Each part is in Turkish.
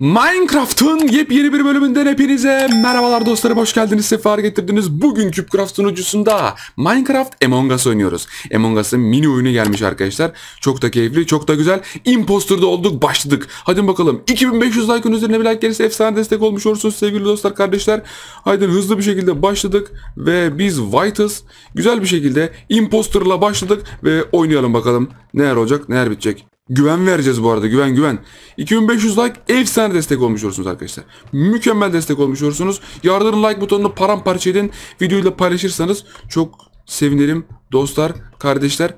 Minecraft'ın yepyeni bir bölümünden hepinize merhabalar dostlarım hoş geldiniz sefer getirdiniz. Bugün CubeCraft sunucusunda Minecraft Among Us oynuyoruz. Among Us'ın mini oyunu gelmiş arkadaşlar. Çok da keyifli çok da güzel. Imposter'da olduk başladık. Hadi bakalım 2500 like'ın üzerine bir like gelirse efsane destek olmuş olursunuz sevgili dostlar kardeşler. Haydi hızlı bir şekilde başladık ve biz White'ız. Güzel bir şekilde Imposter'la başladık ve oynayalım bakalım neler olacak neler bitecek. Güven vereceğiz bu arada güven güven. 2500 like efsane destek olmuş olursunuz arkadaşlar. Mükemmel destek olmuş olursunuz. Yardırın like butonunu paramparça edin. Videoyu da paylaşırsanız çok sevinirim dostlar, kardeşler.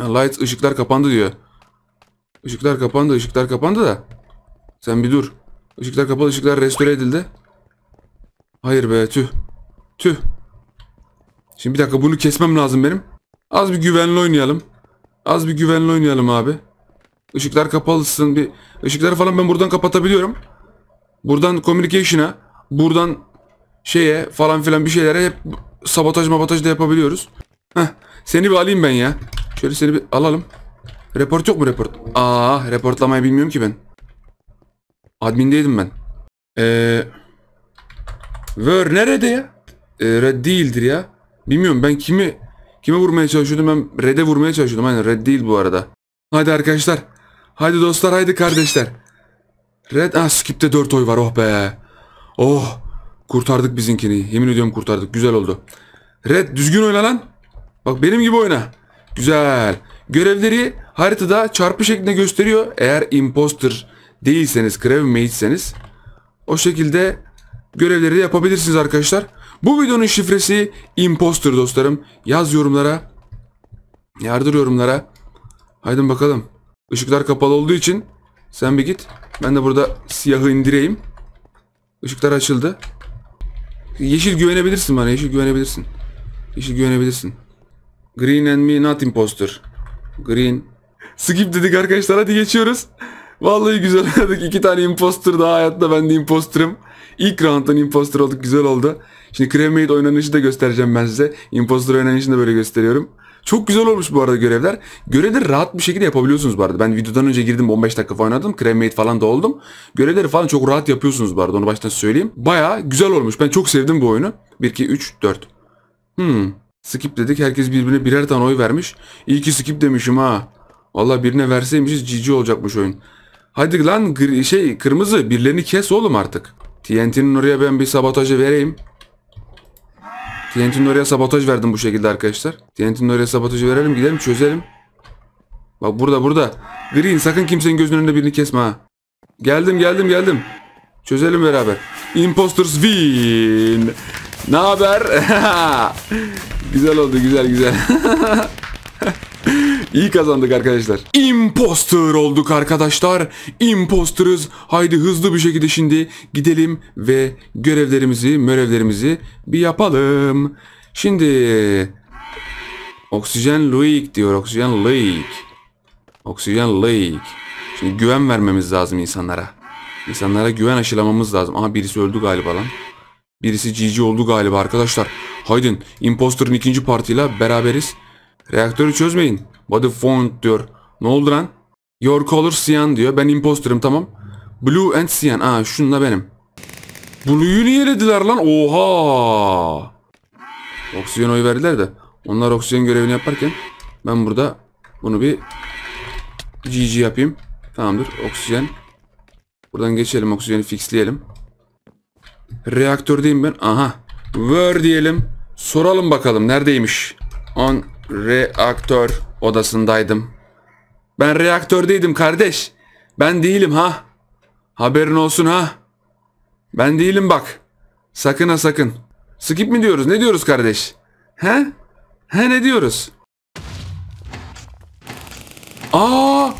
Light ışıklar kapandı diyor. Işıklar kapandı, ışıklar kapandı da. Sen bir dur. Işıklar kapalı, ışıklar restore edildi. Hayır be tüh. Tüh. Şimdi bir dakika bunu kesmem lazım benim. Az bir güvenli oynayalım. Az bir güvenli oynayalım abi. Işıklar kapalısın. Bir ışıkları falan ben buradan kapatabiliyorum. Buradan communication'a, buradan şeye falan filan bir şeylere hep sabotaj mabotaj da yapabiliyoruz. Heh, seni bir alayım ben ya. Şöyle seni bir alalım. Report yok mu report? Aa, reportlamayı bilmiyorum ki ben. Admindeydim ben. Eee... Ver nerede ya? Ee, red değildir ya. Bilmiyorum ben kimi kime vurmaya çalışıyordum ben red'e vurmaya çalışıyordum. Aynen red değil bu arada. Hadi arkadaşlar. Hadi dostlar haydi kardeşler. Red ah skip'te 4 oy var oh be. Oh kurtardık bizinkini. Yemin ediyorum kurtardık. Güzel oldu. Red düzgün oyna lan. Bak benim gibi oyna. Güzel. Görevleri haritada çarpı şeklinde gösteriyor. Eğer imposter değilseniz, crewmate'seniz o şekilde görevleri yapabilirsiniz arkadaşlar. Bu videonun şifresi imposter dostlarım. Yaz yorumlara. Yardır yorumlara. Haydi bakalım. Işıklar kapalı olduğu için sen bir git. Ben de burada siyahı indireyim. Işıklar açıldı. Yeşil güvenebilirsin bana. Yeşil güvenebilirsin. Yeşil güvenebilirsin. Green and me not imposter. Green. Skip dedik arkadaşlar hadi geçiyoruz. Vallahi güzel oynadık. İki tane imposter daha hayatta ben de imposterım. İlk round'dan imposter olduk güzel oldu. Şimdi Cremate oynanışı da göstereceğim ben size. Imposter oynanışını da böyle gösteriyorum. Çok güzel olmuş bu arada görevler. Görevleri rahat bir şekilde yapabiliyorsunuz bu arada. Ben videodan önce girdim 15 dakika falan oynadım. Cremate falan da oldum. Görevleri falan çok rahat yapıyorsunuz bu arada onu baştan söyleyeyim. Baya güzel olmuş. Ben çok sevdim bu oyunu. 1, 2, 3, 4. Hmm. Skip dedik. Herkes birbirine birer tane oy vermiş. İyi ki skip demişim ha. Vallahi birine verseymişiz cici olacakmış oyun. Hadi lan şey kırmızı birilerini kes oğlum artık. TNT'nin oraya ben bir sabotajı vereyim. TNT'nin oraya sabotaj verdim bu şekilde arkadaşlar. TNT'nin oraya sabotajı verelim gidelim çözelim. Bak burada burada. Green sakın kimsenin gözünün önünde birini kesme ha. Geldim geldim geldim. Çözelim beraber. Imposters win. Ne haber? güzel oldu güzel güzel. İyi kazandık arkadaşlar. Imposter olduk arkadaşlar. Imposterız. Haydi hızlı bir şekilde şimdi gidelim ve görevlerimizi, mörevlerimizi bir yapalım. Şimdi oksijen leak diyor. Oksijen leak. Oksijen leak. Şimdi güven vermemiz lazım insanlara. İnsanlara güven aşılamamız lazım. Aha birisi öldü galiba lan. Birisi GG oldu galiba arkadaşlar. Haydin Imposter'ın ikinci partıyla beraberiz. Reaktörü çözmeyin. Body found diyor. Ne oldu lan? Your color cyan diyor. Ben imposterım tamam. Blue and cyan. Aa şununla benim. Blue'yu niye elediler lan? Oha. Oksijen oy verdiler de. Onlar oksijen görevini yaparken ben burada bunu bir GG yapayım. Tamamdır. Oksijen. Buradan geçelim. Oksijeni fixleyelim. Reaktördeyim ben. Aha. Where diyelim. Soralım bakalım neredeymiş. On reaktör odasındaydım. Ben reaktördeydim kardeş. Ben değilim ha. Haberin olsun ha. Ben değilim bak. Sakın ha sakın. Skip mi diyoruz? Ne diyoruz kardeş? He? He ne diyoruz? Aa!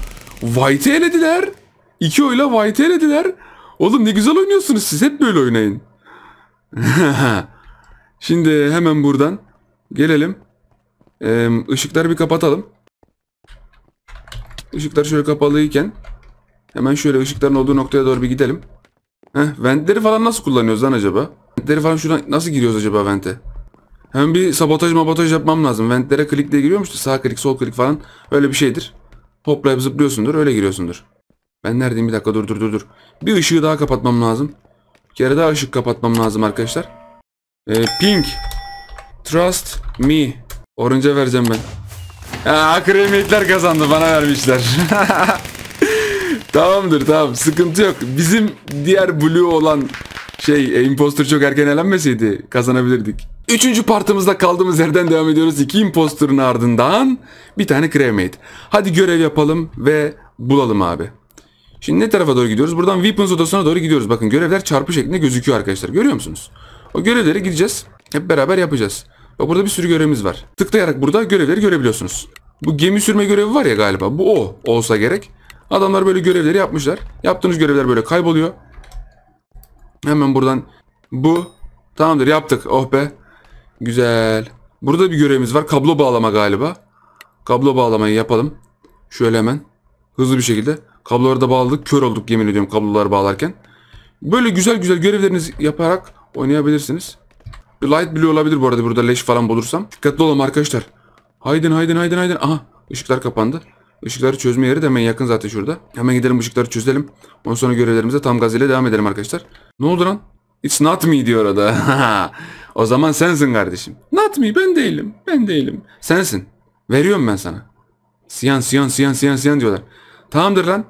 White'i elediler. İki oyla White'i elediler. Oğlum ne güzel oynuyorsunuz siz. Hep böyle oynayın. Şimdi hemen buradan gelelim. Ee, ışıkları bir kapatalım. Işıklar şöyle kapalıyken hemen şöyle ışıkların olduğu noktaya doğru bir gidelim. Heh, ventleri falan nasıl kullanıyoruz lan acaba? Ventleri falan şuradan nasıl giriyoruz acaba vente? Hemen bir sabotaj mabotaj yapmam lazım. Ventlere klikle giriyormuş da sağ klik sol klik falan öyle bir şeydir. Hoplayıp zıplıyorsundur öyle giriyorsundur. Ben neredeyim bir dakika dur dur dur dur. Bir ışığı daha kapatmam lazım. Bir kere daha ışık kapatmam lazım arkadaşlar. Ee, pink. Trust me. Orange'a vereceğim ben. Aa, kremiyetler kazandı bana vermişler. Tamamdır tamam sıkıntı yok. Bizim diğer blue olan şey e, imposter çok erken elenmeseydi kazanabilirdik. Üçüncü partımızda kaldığımız yerden devam ediyoruz. İki imposterın ardından bir tane cremate. Hadi görev yapalım ve bulalım abi. Şimdi ne tarafa doğru gidiyoruz? Buradan weapons odasına doğru gidiyoruz. Bakın görevler çarpı şeklinde gözüküyor arkadaşlar. Görüyor musunuz? O görevlere gideceğiz. Hep beraber yapacağız. Bak burada bir sürü görevimiz var. Tıklayarak burada görevleri görebiliyorsunuz. Bu gemi sürme görevi var ya galiba. Bu o olsa gerek. Adamlar böyle görevleri yapmışlar. Yaptığınız görevler böyle kayboluyor. Hemen buradan bu. Tamamdır yaptık. Oh be. Güzel. Burada bir görevimiz var. Kablo bağlama galiba. Kablo bağlamayı yapalım. Şöyle hemen. Hızlı bir şekilde. Kabloları da bağladık. Kör olduk yemin ediyorum kabloları bağlarken. Böyle güzel güzel görevlerinizi yaparak oynayabilirsiniz. Light blue olabilir bu arada burada leş falan bulursam. Dikkatli olalım arkadaşlar. Haydin haydin haydin haydin. Aha ışıklar kapandı. Işıkları çözme yeri de hemen yakın zaten şurada. Hemen gidelim ışıkları çözelim. Ondan sonra görevlerimize tam gaz ile devam edelim arkadaşlar. Ne oldu lan? It's not me diyor orada. o zaman sensin kardeşim. Not me ben değilim. Ben değilim. Sensin. Veriyorum ben sana. Siyan siyan siyan siyan siyan diyorlar. Tamamdır lan.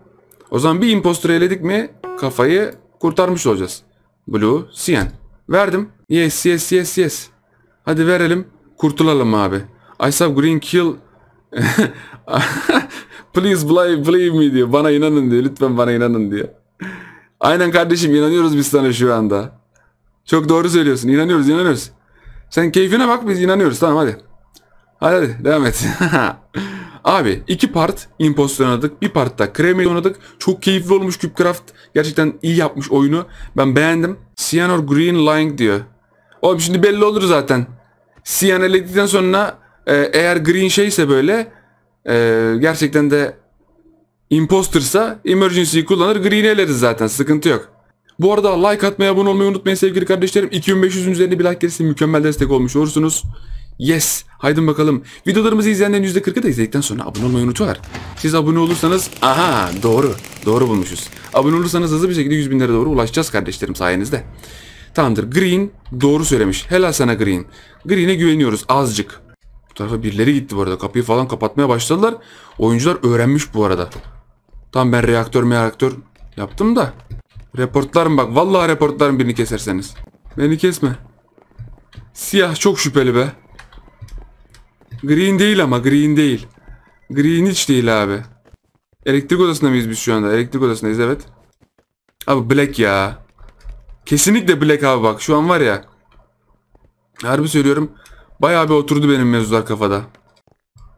O zaman bir impostor eledik mi kafayı kurtarmış olacağız. Blue, siyan. Verdim. Yes yes yes yes. Hadi verelim. Kurtulalım abi. I saw green kill Please believe, believe me diyor. Bana inanın diyor. Lütfen bana inanın diyor. Aynen kardeşim inanıyoruz biz sana şu anda. Çok doğru söylüyorsun. İnanıyoruz inanıyoruz. Sen keyfine bak biz inanıyoruz. Tamam hadi. Hadi hadi devam et. Abi iki part impostor oynadık. Bir partta Cremate oynadık. Çok keyifli olmuş Cubecraft. Gerçekten iyi yapmış oyunu. Ben beğendim. Cyan or Green Lying diyor. Oğlum şimdi belli olur zaten. Cyan eledikten sonra e, eğer Green şeyse böyle e, gerçekten de impostersa emergency kullanır green'i eleriz zaten sıkıntı yok. Bu arada like atmayı abone olmayı unutmayın sevgili kardeşlerim. 2500'ün üzerinde bir like gelirse mükemmel destek olmuş olursunuz. Yes. Haydi bakalım. Videolarımızı izleyenlerin %40'ı da izledikten sonra abone olmayı unutuyorlar. Siz abone olursanız aha doğru. Doğru bulmuşuz. Abone olursanız hızlı bir şekilde 100 binlere doğru ulaşacağız kardeşlerim sayenizde. Tamamdır. Green doğru söylemiş. Helal sana Green. Green'e güveniyoruz azıcık. Bu tarafa birileri gitti bu arada. Kapıyı falan kapatmaya başladılar. Oyuncular öğrenmiş bu arada. Tamam ben reaktör reaktör yaptım da. Reportlarım bak. Vallahi reportlarım birini keserseniz. Beni kesme. Siyah çok şüpheli be. Green değil ama green değil. Green hiç değil abi. Elektrik odasında mıyız biz şu anda? Elektrik odasındayız evet. Abi black ya. Kesinlikle black abi bak. Şu an var ya. Harbi söylüyorum. Bayağı bir oturdu benim mevzular kafada.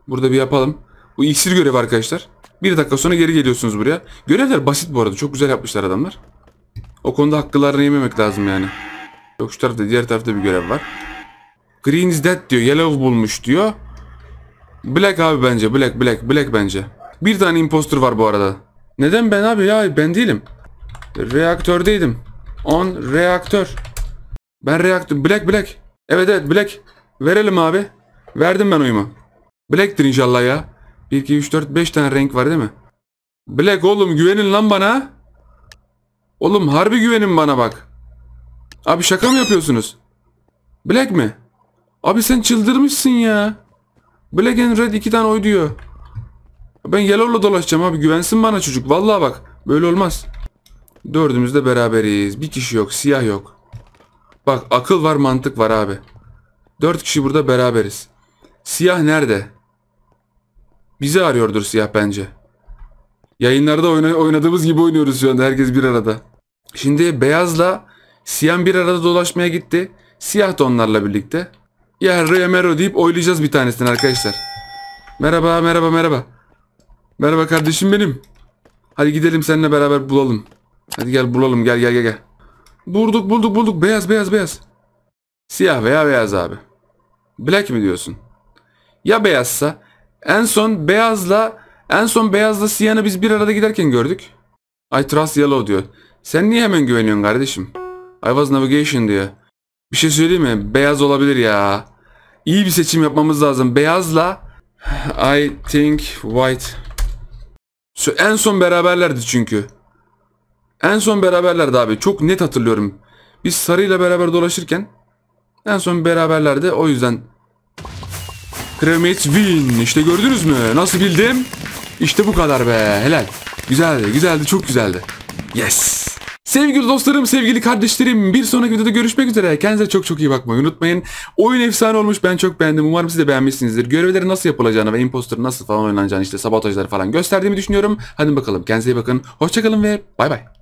Burada bir yapalım. Bu iksir görevi arkadaşlar. Bir dakika sonra geri geliyorsunuz buraya. Görevler basit bu arada. Çok güzel yapmışlar adamlar. O konuda hakkılarını yememek lazım yani. Yok şu tarafta diğer tarafta bir görev var. Green is dead diyor. Yellow bulmuş diyor. Black abi bence. Black black black bence. Bir tane imposter var bu arada. Neden ben abi ya ben değilim. Reaktördeydim. On reaktör. Ben reaktör. Black black. Evet evet black. Verelim abi. Verdim ben oyumu. Black'tir inşallah ya. 1, 2, 3, 4, 5 tane renk var değil mi? Black oğlum güvenin lan bana. Oğlum harbi güvenin bana bak. Abi şaka mı yapıyorsunuz? Black mi? Abi sen çıldırmışsın ya. Black and Red iki tane oy diyor. Ben Yellow'la dolaşacağım abi güvensin bana çocuk. Vallahi bak böyle olmaz. Dördümüz de beraberiz. Bir kişi yok siyah yok. Bak akıl var mantık var abi. Dört kişi burada beraberiz. Siyah nerede? Bizi arıyordur siyah bence. Yayınlarda oyna- oynadığımız gibi oynuyoruz şu anda herkes bir arada. Şimdi beyazla siyah bir arada dolaşmaya gitti. Siyah da onlarla birlikte. Ya Remero deyip oylayacağız bir tanesini arkadaşlar. Merhaba merhaba merhaba. Merhaba kardeşim benim. Hadi gidelim seninle beraber bulalım. Hadi gel bulalım gel gel gel gel. Bulduk bulduk bulduk beyaz beyaz beyaz. Siyah veya beyaz abi. Black mi diyorsun? Ya beyazsa? En son beyazla en son beyazla siyanı biz bir arada giderken gördük. I trust yellow diyor. Sen niye hemen güveniyorsun kardeşim? I was navigation diyor. Bir şey söyleyeyim mi? Beyaz olabilir ya. İyi bir seçim yapmamız lazım. Beyazla I think white. En son beraberlerdi çünkü. En son beraberlerdi abi. Çok net hatırlıyorum. Biz sarıyla beraber dolaşırken en son beraberlerdi. O yüzden Cremate win. İşte gördünüz mü? Nasıl bildim? İşte bu kadar be. Helal. Güzeldi, güzeldi, çok güzeldi. Yes. Sevgili dostlarım, sevgili kardeşlerim bir sonraki videoda görüşmek üzere. Kendinize çok çok iyi bakmayı unutmayın. Oyun efsane olmuş ben çok beğendim. Umarım siz de beğenmişsinizdir. Görevleri nasıl yapılacağını ve imposter nasıl falan oynanacağını işte sabotajları falan gösterdiğimi düşünüyorum. Hadi bakalım kendinize iyi bakın. Hoşçakalın ve bay bay.